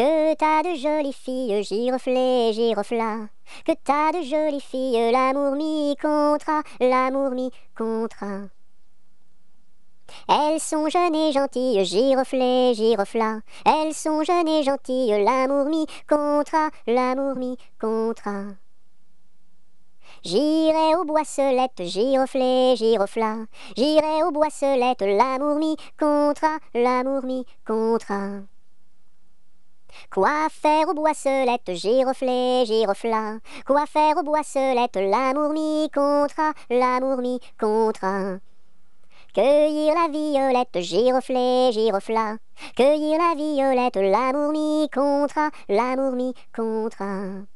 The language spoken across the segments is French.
Que t'as de jolies filles, giroflées, girofla. Que t'as de jolies filles, l'amour mi contra, l'amour mi contra. Elles sont jeunes et gentilles, giroflées, girofla. Elles sont jeunes et gentilles, l'amour mi contra, l'amour mi contra. J'irai aux boisselettes, giroflées, girofla. J'irai aux boisselettes, l'amour mi contra, l'amour mi contra. Quoi faire aux boisselettes, giroflées, girofla Quoi faire aux boisselettes, l'amour mi contra, l'amour mi contra Cueillir la violette, giroflée, girofla Cueillir la violette, l'amour mi contra, l'amour mi contra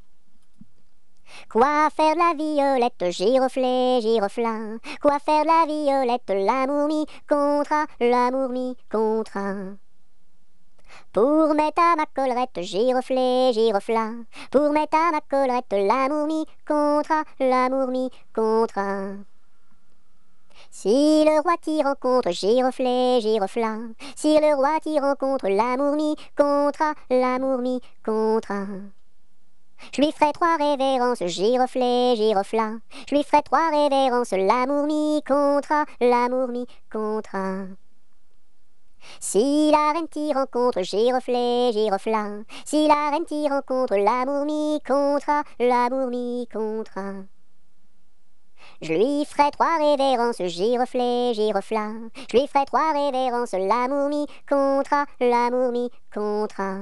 Quoi faire de la violette, giroflée, girofla Quoi faire de la violette, l'amour mi contra, l'amour mi contra pour mettre à ma collerette, giroflée, girofla. Pour mettre à ma collerette, l'amour mi contra, l'amour mi contra. Si le roi t'y rencontre, giroflée, girofla. Si le roi t'y rencontre, l'amour mi contra, l'amour mi contra. Je lui ferai trois révérences, giroflée, girofla. Je lui ferai trois révérences, l'amour mi contra, l'amour mi contra. Si la reine t'y rencontre, giroflée, girofla. Si la reine t'y rencontre, l'amour mi contra, l'amour mi contra. Je lui ferai trois révérences, giroflée, girofla. Je lui ferai trois révérences, l'amour mi contra, l'amour mi contra.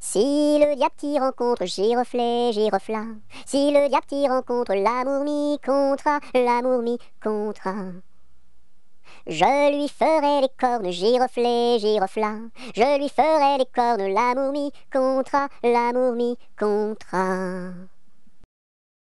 Si le diable t'y rencontre, giroflée, girofla. Si le diable t'y rencontre, l'amour mi contra, l'amour mi contra. Je lui ferai les cornes, giroflées, girofla. Je lui ferai les cornes, l'amour mi contra, l'amour mi contra.